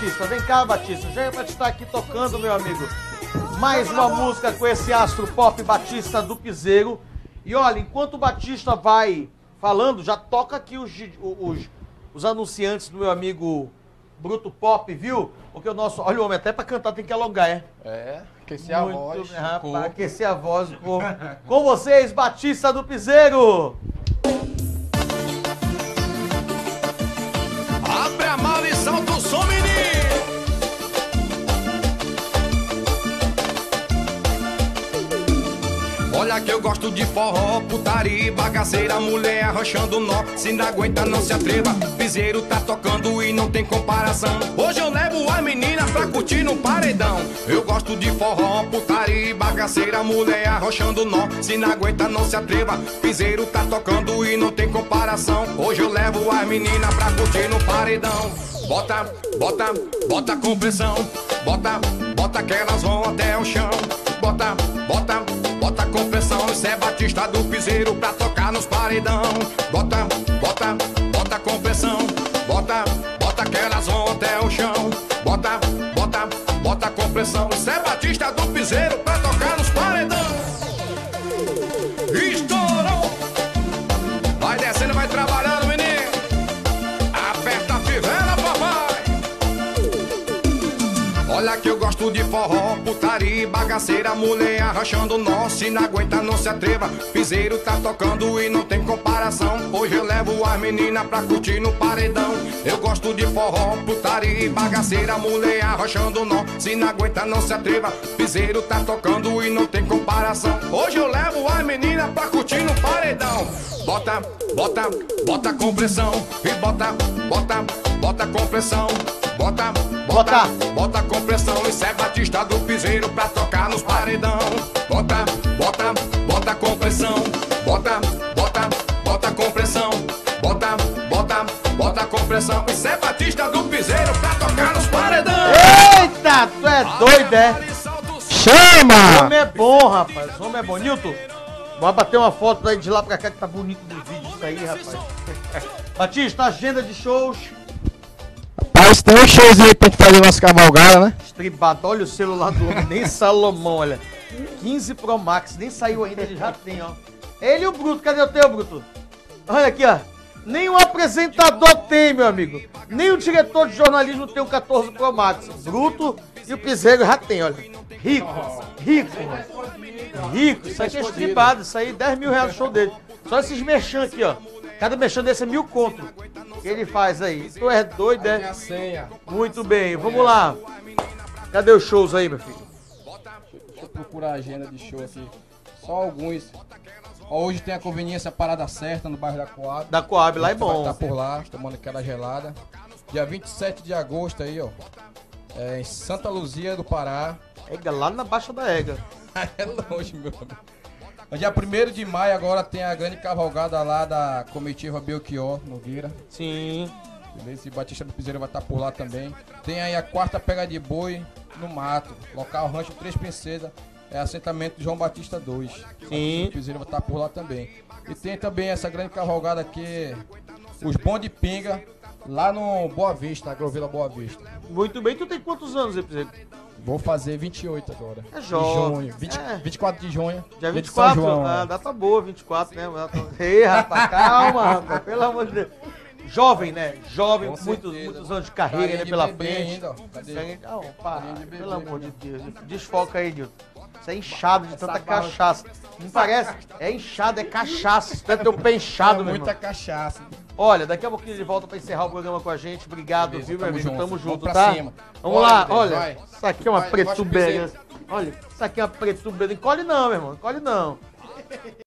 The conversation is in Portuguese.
Batista. Vem cá, Batista. Já é pra te estar aqui tocando, meu amigo. Mais uma música com esse astro pop Batista do Piseiro. E olha, enquanto o Batista vai falando, já toca aqui os, os, os anunciantes do meu amigo Bruto Pop, viu? Porque o nosso. Olha o homem, até pra cantar tem que alongar, é? É, aquecer a Muito voz. bem, rapaz, aquecer a voz. Com, com vocês, Batista do Piseiro. Olha que eu gosto de forró, putaria, bagaceira, mulher arrochando nó. Se não aguenta, não se atreva. Piseiro tá tocando e não tem comparação. Hoje eu levo a menina pra curtir no paredão. Eu gosto de forró, putaria, bagaceira, mulher arrochando nó. Se não aguenta, não se atreva. Piseiro tá tocando e não tem comparação. Hoje eu levo a menina pra curtir no paredão. Bota, bota, bota com pressão. Bota, bota que elas vão até o chão. Bota, bota, pressão. Isso é Batista do Piseiro pra tocar nos paredão. Bota, bota, bota com pressão. Bota, bota que elas vão até o chão. Bota, bota, bota com pressão. Isso é Batista do Piseiro pra Olha que eu gosto de forró, putaria, bagaceira, mulher arrachando nó. Se não aguenta, não se atreva. Piseiro tá tocando e não tem comparação. Hoje eu levo as meninas pra curtir no paredão. Eu gosto de forró, putaria, bagaceira, mulher arrachando nó. Se não aguenta, não se atreva. Piseiro tá tocando e não tem comparação. Hoje eu levo as meninas pra curtir no paredão. Bota, bota, bota com pressão. E bota, bota, bota pressão. Bota, bota, bota com pressão. Isso é Batista do Piseiro pra tocar nos paredão. Bota, bota, bota com pressão. Bota, bota, bota com pressão. Bota, bota, bota com pressão. Isso é Batista do Piseiro pra tocar nos paredão. Eita, tu é doido, é? O Chama! homem é bom, rapaz. O homem é bom. Nilton, bora bater uma foto daí de lá pra cá que tá bonito do vídeo isso aí, rapaz. Batista, agenda de shows. Tem um showzinho aí pra fazer nossa cavalgada, né? Estribado, olha o celular do homem, nem Salomão, olha. 15 Pro Max, nem saiu ainda, ele já tem, ó. Ele e o Bruto, cadê o teu, Bruto? Olha aqui, ó. Nem o apresentador tem, meu amigo. Nem o diretor de jornalismo tem o 14 Pro Max. Bruto e o Piseiro já tem, olha. Rico, rico, rico. Isso aqui é estribado, isso aí 10 mil reais o show dele. Só esses merchan aqui, ó. Cada merchan desse é mil conto. Que ele faz aí. Tu é doido, é? a senha. Muito bem, vamos lá. Cadê os shows aí, meu filho? Deixa eu procurar a agenda de show aqui. Só alguns. Hoje tem a conveniência Parada Certa no bairro da Coab. Da Coab lá é bom. estar por lá, tomando aquela gelada. Dia 27 de agosto aí, ó. É, em Santa Luzia do Pará. Ega, lá na Baixa da Ega. É longe, meu amigo. No dia 1 de maio agora tem a grande cavalgada lá da comitiva Belchior Nogueira. Sim. Beleza? E Batista do Piseiro vai estar por lá também. Tem aí a quarta pega de boi no mato. Local Rancho Três Princesas. É assentamento de João Batista 2. Sim. O Piseiro vai estar por lá também. E tem também essa grande cavalgada aqui. Os Bom de Pinga. Lá no Boa Vista, Agrovila Boa Vista. Muito bem. Tu tem quantos anos, episódio? Vou fazer 28 agora. É De jovem. junho. 20 É. 24 de junho. Dia dia de São 24? João, ah, é. data boa, 24, né? Ei, rapaz, calma, rapaz. Pelo amor de Deus. Jovem, né? Jovem, Com muitos, certeza. muitos anos de carreira né, de pela frente. ainda, ó. Cadê? De bebê, pelo amor de né? Deus. Desfoca aí, Nilton. Isso é inchado de tanta cachaça. Não parece? É inchado, é cachaça. É teu pé inchado, meu muita irmão. cachaça. Olha, daqui a pouquinho ele volta pra encerrar o programa com a gente. Obrigado, Beleza, viu, meu amigo? junto. Tamo junto, tá? cima. Vamos Bora, lá, Deus, olha. vai. Isso aqui é uma Vai. Olha, isso aqui é uma pretubega. Encolhe não, meu irmão. Encolhe não.